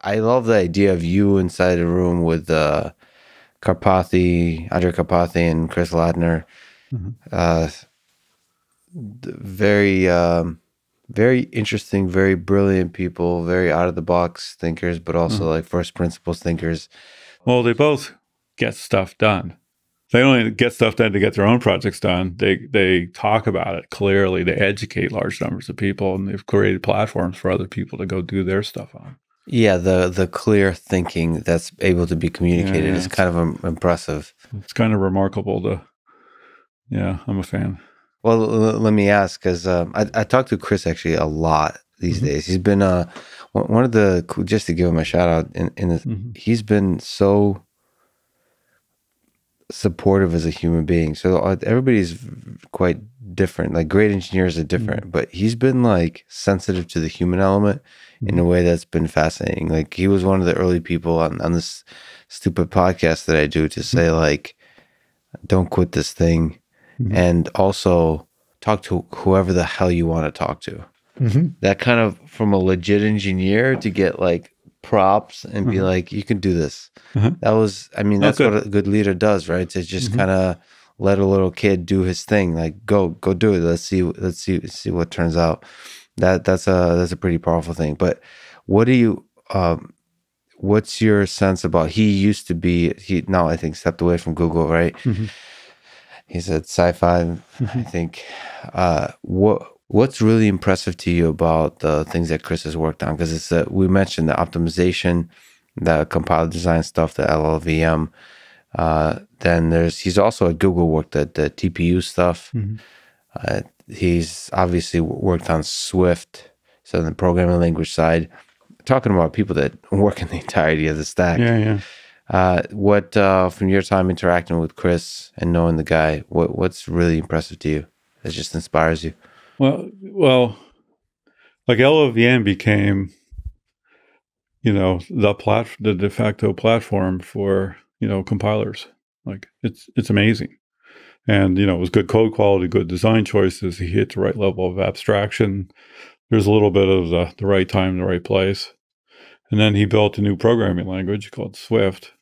I love the idea of you inside a room with uh, Karpathy, Andrej Karpathy, and Chris Lattner. Mm-hmm. Uh, very, um, very interesting, very brilliant people, very out of the box thinkers, but also mm-hmm. like first principles thinkers. Well, they both get stuff done. They only get stuff done to get their own projects done. They they talk about it clearly. They educate large numbers of people, and they've created platforms for other people to go do their stuff on. Yeah, the the clear thinking that's able to be communicated yeah, yeah. is kind of um, impressive. It's kind of remarkable to. Yeah, I'm a fan. Well, l- let me ask because um, I, I talked to Chris actually a lot these mm-hmm. days. He's been uh one of the just to give him a shout out in, in the, mm-hmm. he's been so supportive as a human being. So uh, everybody's quite different. Like great engineers are different, mm-hmm. but he's been like sensitive to the human element in a mm-hmm. way that's been fascinating. Like he was one of the early people on, on this stupid podcast that I do to say mm-hmm. like, don't quit this thing, mm-hmm. and also talk to whoever the hell you want to talk to. Mm-hmm. That kind of from a legit engineer to get like props and be mm-hmm. like, you can do this. Mm-hmm. That was, I mean, that's what a good leader does, right? To just mm-hmm. kind of let a little kid do his thing. Like, go, go do it. Let's see, let's see, see what turns out. That that's a that's a pretty powerful thing. But what do you, um, what's your sense about? He used to be he now I think stepped away from Google, right? Mm-hmm. He's at SiFive, I mm-hmm. think. Uh, what What's really impressive to you about the things that Chris has worked on? Because it's a, we mentioned the optimization, the compiler design stuff, the LLVM. Uh, then there's he's also at Google worked at the TPU stuff. Mm-hmm. Uh, he's obviously worked on Swift, so the programming language side. Talking about people that work in the entirety of the stack. Yeah, yeah. Uh, what uh, from your time interacting with Chris and knowing the guy, what what's really impressive to you that just inspires you? Well, well, like LLVM became, you know, the plat the de facto platform for you know compilers. Like it's it's amazing, and you know it was good code quality, good design choices. He hit the right level of abstraction. There's a little bit of the the right time, the right place, and then he built a new programming language called Swift,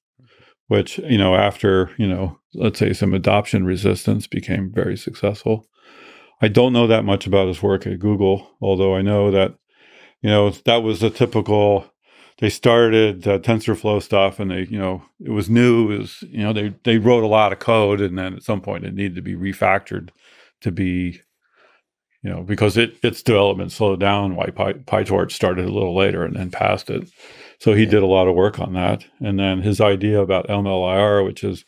which you know after you know let's say some adoption resistance became very successful I don't know that much about his work at Google, although I know that, you know, that was a typical. They started uh, TensorFlow stuff, and they, you know, it was new. It was, you know, they they wrote a lot of code, and then at some point it needed to be refactored to be, you know, because it its development slowed down. Why Py, PyTorch started a little later and then passed it. So he did a lot of work on that, and then his idea about MLIR, which is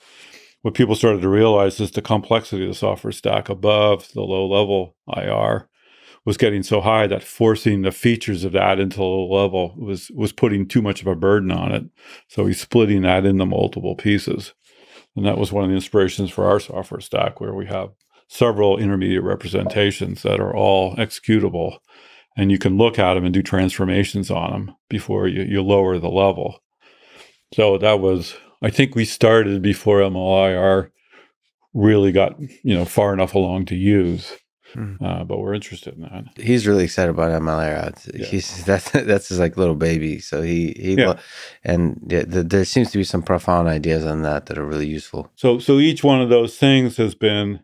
what people started to realize is the complexity of the software stack above the low level IR was getting so high that forcing the features of that into low level was was putting too much of a burden on it. So he's splitting that into multiple pieces. And that was one of the inspirations for our software stack, where we have several intermediate representations that are all executable. And you can look at them and do transformations on them before you, you lower the level. So that was I think we started before MLIR really got you know far enough along to use. Mm. Uh, but we're interested in that. He's really excited about MLIR. Yeah. He's that's that's his like little baby. So he he yeah. and yeah, the, there seems to be some profound ideas on that that are really useful. So so each one of those things has been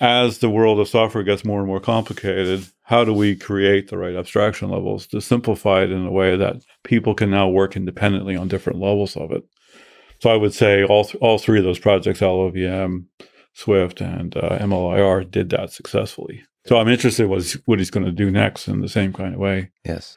as the world of software gets more and more complicated, how do we create the right abstraction levels to simplify it in a way that people can now work independently on different levels of it? So I would say all th- all three of those projects, LLVM, Swift, and uh, MLIR, did that successfully. So I'm interested what what he's going to do next in the same kind of way. Yes.